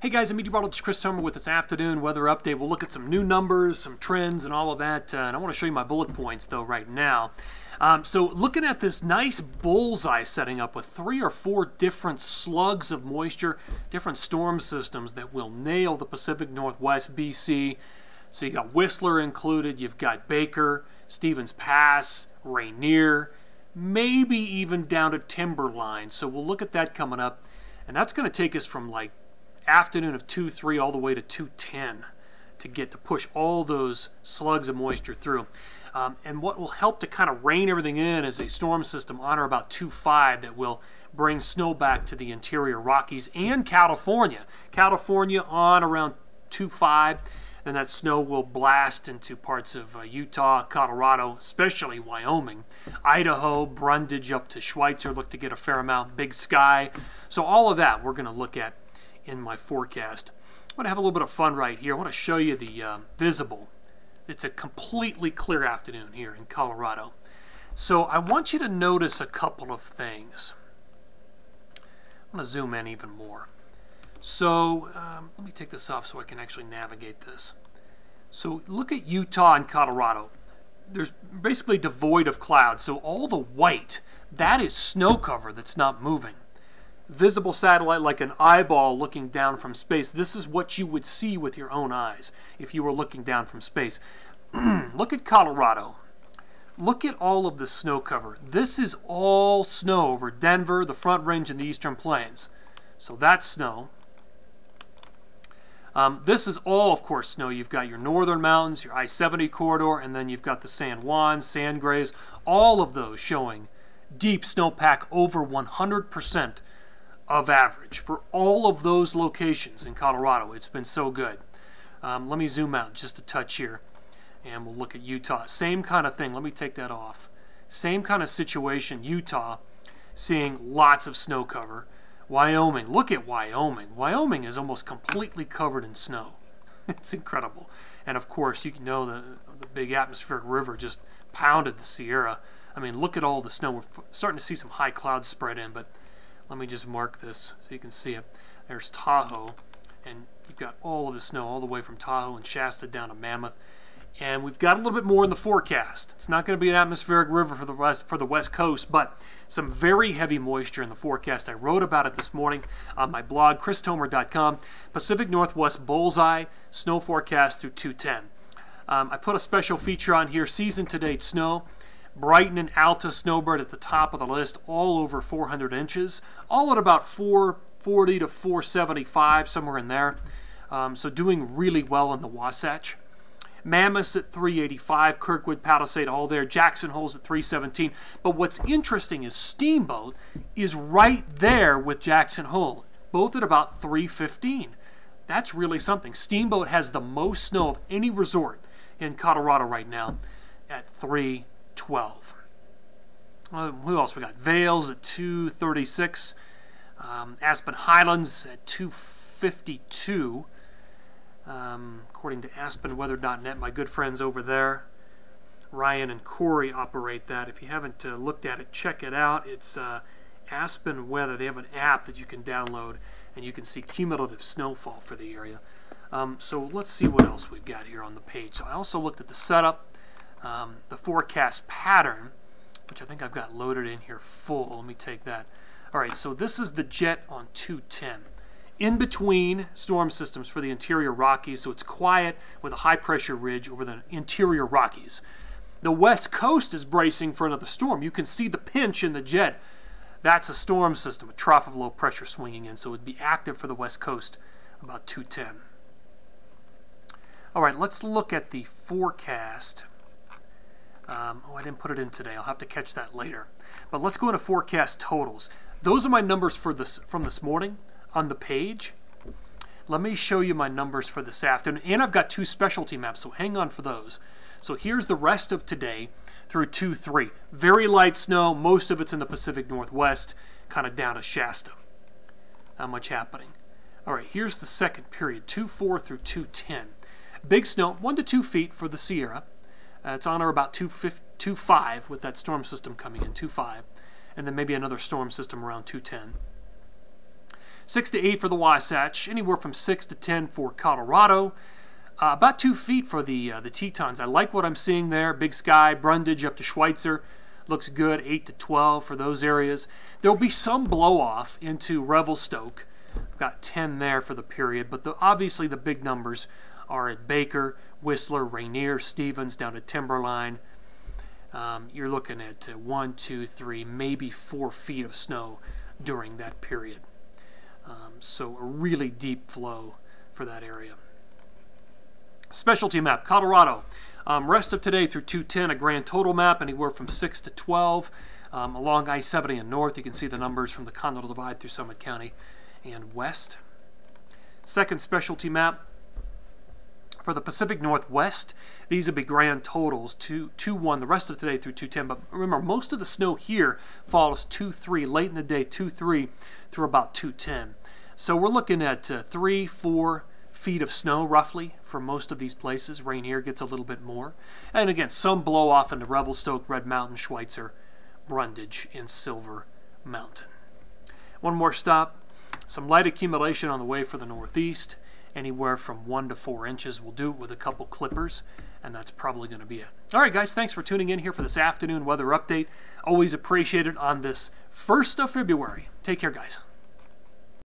Hey guys, I'm meteorologist Chris Tomer with this afternoon weather update. We'll look at some new numbers, some trends, and all of that. Uh, and I want to show you my bullet points though right now. Um, so looking at this nice bullseye setting up with three or four different slugs of moisture, different storm systems that will nail the Pacific Northwest BC. So you got Whistler included, you've got Baker, Stevens Pass, Rainier, maybe even down to Timberline. So we'll look at that coming up. And that's going to take us from like afternoon of 2 3 all the way to 210 to get to push all those slugs of moisture through. Um, and what will help to kind of rein everything in is a storm system on or about 2 5 that will bring snow back to the interior Rockies and California. California on around 2 5 then that snow will blast into parts of uh, Utah, Colorado, especially Wyoming, Idaho, Brundage up to Schweitzer, look to get a fair amount, Big Sky. So all of that we're going to look at in my forecast. I want to have a little bit of fun right here. I want to show you the uh, visible. It's a completely clear afternoon here in Colorado. So I want you to notice a couple of things. I'm going to zoom in even more. So um, let me take this off so I can actually navigate this. So look at Utah and Colorado. There's basically devoid of clouds. So all the white, that is snow cover that's not moving. Visible satellite like an eyeball looking down from space. This is what you would see with your own eyes if you were looking down from space. look at Colorado. Look at all of the snow cover. This is all snow over Denver, the Front Range, and the Eastern Plains. So that's snow. Um, this is all, of course, snow. You've got your northern mountains, your I-70 corridor, and then you've got the San Juan, Sangres, all of those showing deep snowpack over 100% of average for all of those locations in Colorado. It's been so good. Um, let me zoom out just a touch here, and we'll look at Utah. Same kind of thing. Let me take that off. Same kind of situation, Utah, seeing lots of snow cover. Wyoming. Look at Wyoming. Wyoming is almost completely covered in snow. it's incredible. And of course, you can know the, the big atmospheric river just pounded the Sierra. I mean, look at all the snow. We're starting to see some high clouds spread in, but let me just mark this so you can see it. There's Tahoe, and you've got all of the snow all the way from Tahoe and Shasta down to Mammoth. And we've got a little bit more in the forecast. It's not going to be an atmospheric river for the west for the west coast, but some very heavy moisture in the forecast. I wrote about it this morning on my blog, christomer.com. Pacific Northwest bullseye snow forecast through 210. Um, I put a special feature on here, season to date snow. Brighton and Alta snowbird at the top of the list, all over 400 inches, all at about 440 to 475, somewhere in there. Um, so doing really well in the Wasatch. Mammoth at 385, Kirkwood, Palisade, all there. Jackson Hole's at 317. But what's interesting is Steamboat is right there with Jackson Hole, both at about 315. That's really something. Steamboat has the most snow of any resort in Colorado right now at 312. Uh, who else we got? Vails at 236. Um, Aspen Highlands at 252 um, according to AspenWeather.net, my good friends over there. Ryan and Corey operate that. If you haven't uh, looked at it, check it out. It's uh, Aspen Weather. They have an app that you can download, and you can see cumulative snowfall for the area. Um, so let's see what else we've got here on the page. So I also looked at the setup, um, the forecast pattern, which I think I've got loaded in here full. Let me take that. All right, so this is the jet on 210 in between storm systems for the interior Rockies, so it's quiet with a high pressure ridge over the interior Rockies. The west coast is bracing for another storm. You can see the pinch in the jet. That's a storm system, a trough of low pressure swinging in, so it would be active for the west coast about 210. All right, let's look at the forecast. Um, oh, I didn't put it in today. I'll have to catch that later. But let's go into forecast totals. Those are my numbers for this from this morning on the page. Let me show you my numbers for this afternoon. And I've got two specialty maps, so hang on for those. So here's the rest of today through 2-3. Very light snow. Most of it's in the Pacific Northwest, kind of down to Shasta. Not much happening. All right, here's the second period, 2-4 through 2-10. Big snow, 1 to 2 feet for the Sierra. Uh, it's on or about 2-5 with that storm system coming in, 2-5. And then maybe another storm system around 210. 6 to 8 for the Wasatch, anywhere from 6 to 10 for Colorado. Uh, about 2 feet for the, uh, the Tetons. I like what I'm seeing there. Big Sky, Brundage up to Schweitzer. Looks good, 8 to 12 for those areas. There will be some blow off into Revelstoke. I've got 10 there for the period, but the, obviously the big numbers are at Baker, Whistler, Rainier, Stevens, down to Timberline. Um, you're looking at uh, one, two, three, maybe four feet of snow during that period. Um, so a really deep flow for that area. Specialty map, Colorado. Um, rest of today through 210, a grand total map, anywhere from 6 to 12. Um, along I-70 and north, you can see the numbers from the Continental Divide through Summit County and west. Second specialty map, for the Pacific Northwest, these would be grand totals 2 2 1 the rest of today through 210. But remember, most of the snow here falls 2 3 late in the day, 2 3 through about 210. So we're looking at uh, 3 4 feet of snow roughly for most of these places. Rainier gets a little bit more. And again, some blow off into Revelstoke, Red Mountain, Schweitzer, Brundage, and Silver Mountain. One more stop. Some light accumulation on the way for the northeast anywhere from one to four inches. We'll do it with a couple clippers, and that's probably going to be it. All right, guys, thanks for tuning in here for this afternoon weather update. Always appreciate it on this 1st of February. Take care, guys.